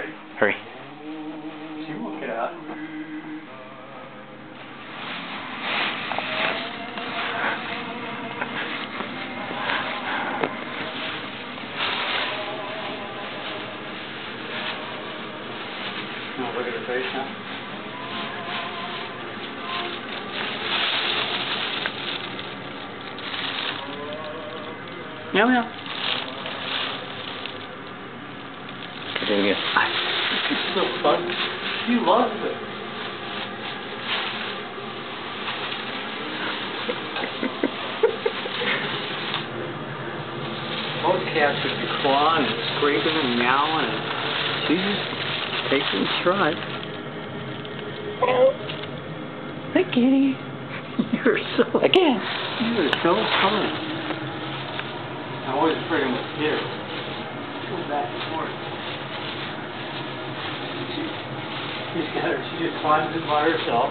Ready? Hurry. She will get out. Now look at her face now. Meow meow. Continue. It's so fun. She loves it. Most cats would be clawing and scraping and meowing and She's just taking strides. Hi, kitty. You're so again. you are so funny. I'm always afraid of mosquitoes. Go back and forth. She, she's got her, she just climbs in by herself.